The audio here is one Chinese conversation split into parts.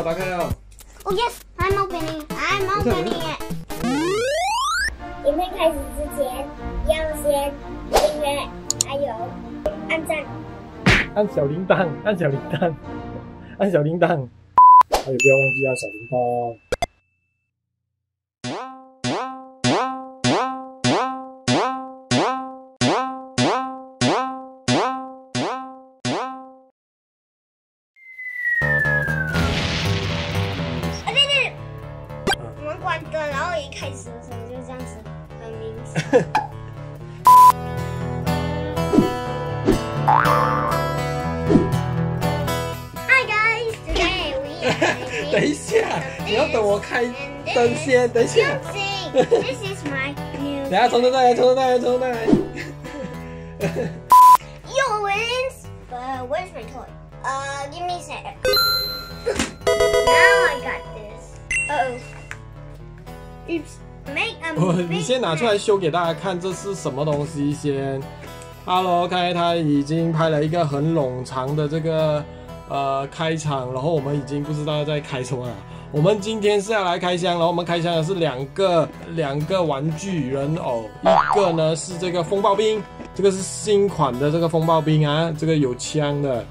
了，打开了。Oh yes, I'm opening. I'm opening it. 影片开始之前，要先订阅，还有按赞。按小铃铛，按小铃铛，按小铃铛，还有不要忘记按小铃铛。Hi guys, today we are 等一下，你要等我开灯先，等一下。This is my new. 等下，从头再来，从头再来，从头再来。Yo wins. But where's my toy? Uh, give me a second. Now I got this. Uh oh. Oops. Make a 我你先拿出来修给大家看，这是什么东西先？Hello，开他已经拍了一个很冗长的这个呃开场，然后我们已经不知道在开什么了。我们今天是要来开箱，然后我们开箱的是两个两个玩具人偶，一个呢是这个风暴兵，这个是新款的这个风暴兵啊，这个有枪的，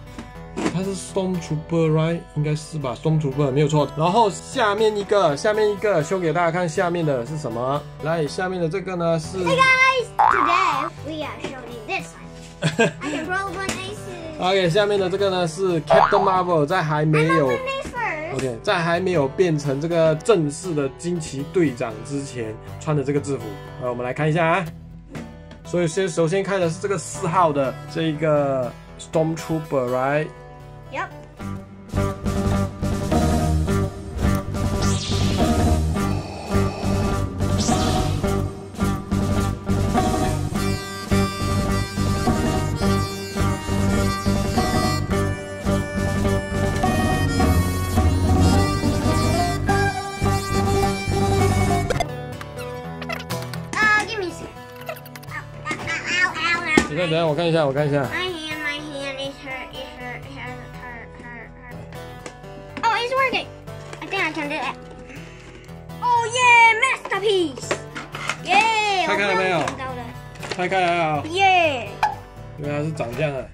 它是 Stormtrooper right？应该是吧，Stormtrooper 没有错。然后下面一个，下面一个修给大家看，下面的是什么？来，下面的这个呢是 Hey guys, today we are showing this one. I can roll one aces. OK，下面的这个呢是 Captain Marvel，在还没有. OK，在还没有变成这个正式的惊奇队长之前，穿的这个制服。呃，我们来看一下啊。所以先首先看的是这个四号的这一個 Stormtrooper，right？等下，我看一下，我看一下。My hand, my hand is hurt, it hurt, hurt, hurt, hurt, hurt. Oh, it's working. I think I can do it. Oh yeah, masterpiece. Yeah. 拆开了没有我终于找到了拆開來啊，Yeah. 原来是长这样的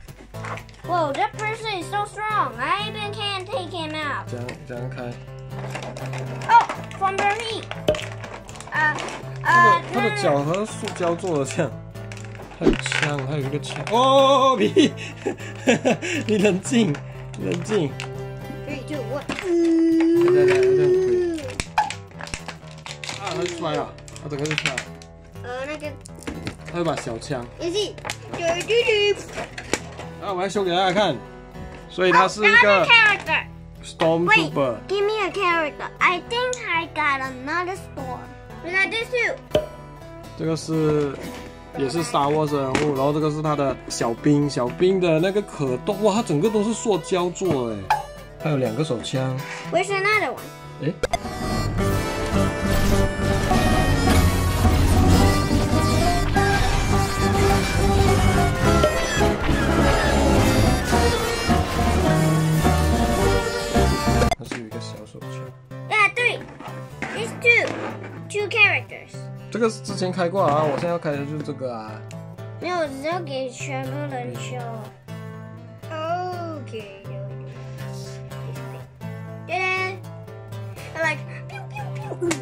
，Whoa, that person is so strong. I even can't take him out. 這樣這樣開。Oh, from Bernie. Uh, 它 uh, 的它的脚和塑胶做的像，还有枪，还有一个枪。哦，屁！你冷静，冷静。Three, two, one. 来来来，这样可以。啊，他就出来了，他整个就出来了。呃，那个他有把小枪。is it? 嘟嘟嘟。啊，我要修给大家看。所以它是一 Oh, 个 another. Wait, Stormtrooper。give me a character. I think I got another storm. This too. 这个是也是 Wars 的人物，然后这个是他的小兵，小兵的那个可动，哇，它整个都是塑胶做的哎。它有两个手枪，Where's another one? 哎。这个是之前开过啊，我现在要开的就是这个啊。没有，只要给全部人修。Okay. Yeah. I like pew pew pew.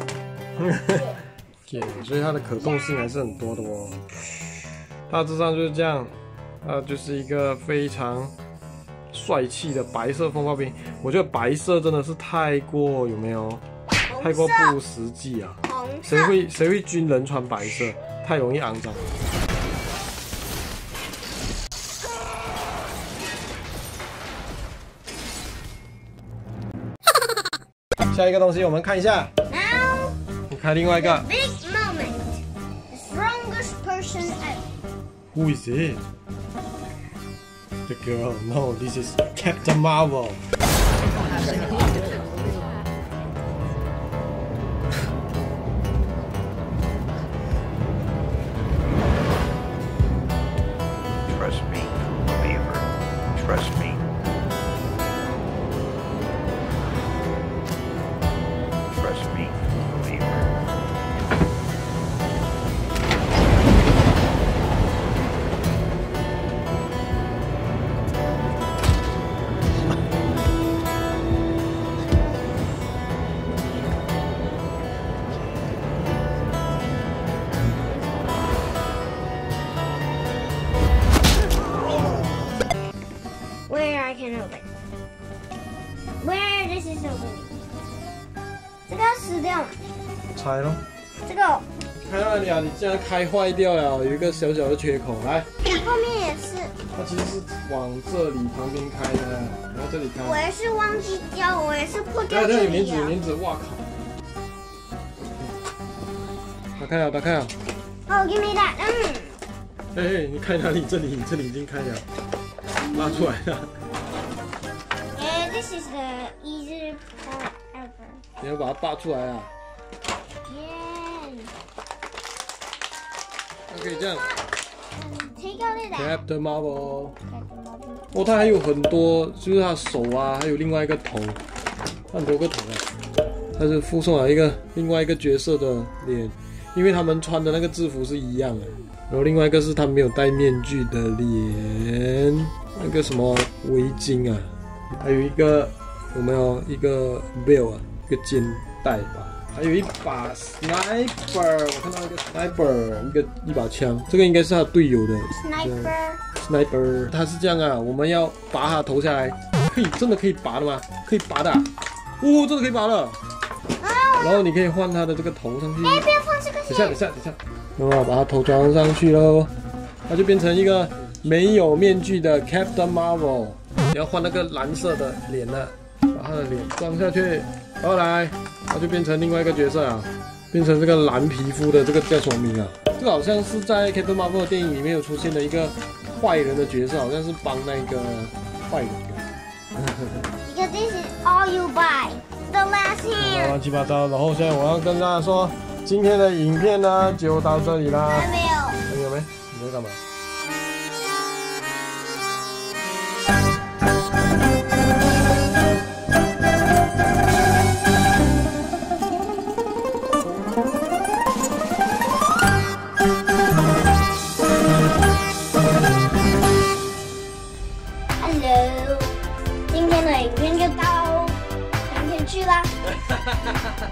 对，所以它的可动性还是很多的哦。大致上就是这样，它就是一个非常帅气的白色风暴兵。我觉得白色真的是太过有没有？太过不实际啊！红谁。会谁会军人穿白色？太容易肮脏。下一个东西我们看一下，Now 你开另外一个 big moment. The strongest person ever. Who is it? The girl. No, this is Captain Marvel. 是我跟你，这个要撕掉吗？拆咯。这个开那里啊，你竟然开坏掉了，有一个小小的缺口。来，后面也是，它其实是往这里旁边开的，然后这里开我。也是忘记掉，我也是破掉这里啊了。有棉纸，哇靠！打开了，打开了。哦，give me that，嗯，嘿嘿，你开哪里？这里，这里已经开了，拉出来了。The easier part ever。你要把它拔出来啊。耶 OK，这样。，take out it that。Captain Marvel。哦，它还有很多，就是它手啊，还有另外一个头，很多个头啊。它是附送了一个另外一个角色的脸，因为他们穿的那个制服是一样的。然后另外一个是他没有戴面具的脸，那个什么围巾啊，还有一个有没有一个 bill 啊，一个肩带吧，还有一把 sniper，我看到一个 sniper，一个一把枪，这个应该是他队友的 Sniper。sniper，它是这样啊，我们要拔它头下来，可以真的可以拔的吗？可以拔的、啊，哦，真的可以拔了。然后你可以换它的这个头上去，哎，不要放这个等下，等下，等下，那么把它头装上去喽，它就变成一个没有面具的 Captain Marvel。你要换那个蓝色的脸了，把他的脸装下去，后来他就变成另外一个角色啊，变成这个蓝皮肤的这个叫什么名啊？这个好像是在 Captain Marvel 的电影里面有出现的一个坏人的角色，好像是帮那个坏人的。Because this is all you buy. The last hand. 乱七八糟，然后现在我要跟大家说，今天的影片呢就到这里啦。还没有。还有没？你在干嘛？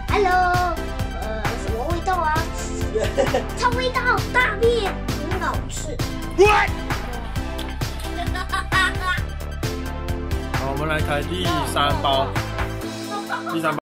Hello，呃，什么味道啊？它味道，大便，很好吃。好，我们来开第三包，第三包。